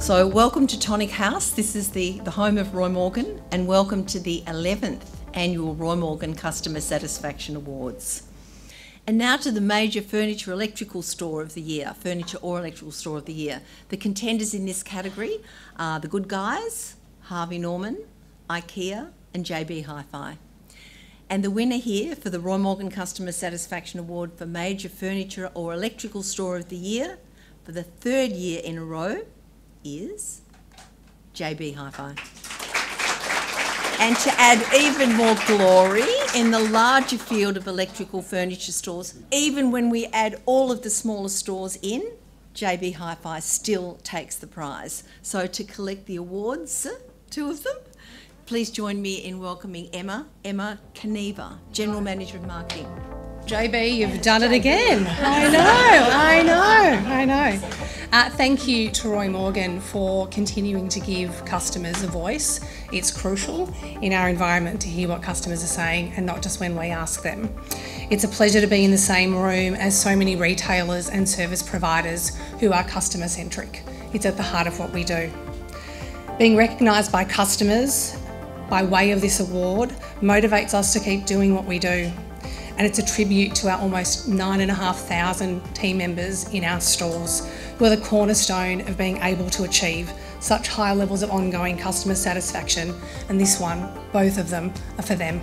So, welcome to Tonic House. This is the, the home of Roy Morgan, and welcome to the 11th annual Roy Morgan Customer Satisfaction Awards. And now to the major furniture electrical store of the year, furniture or electrical store of the year. The contenders in this category are The Good Guys, Harvey Norman, IKEA, and JB Hi Fi. And the winner here for the Roy Morgan Customer Satisfaction Award for Major Furniture or Electrical Store of the Year for the third year in a row is JB Hi Fi. And to add even more glory in the larger field of electrical furniture stores, even when we add all of the smaller stores in, JB Hi Fi still takes the prize. So to collect the awards, two of them, please join me in welcoming Emma, Emma Caneva, General Manager of Marketing. JB, you've done it again. I know, I know, I know. Uh, thank you to Roy Morgan for continuing to give customers a voice. It's crucial in our environment to hear what customers are saying and not just when we ask them. It's a pleasure to be in the same room as so many retailers and service providers who are customer centric. It's at the heart of what we do. Being recognised by customers by way of this award motivates us to keep doing what we do and it's a tribute to our almost 9,500 team members in our stores who are the cornerstone of being able to achieve such high levels of ongoing customer satisfaction and this one, both of them, are for them.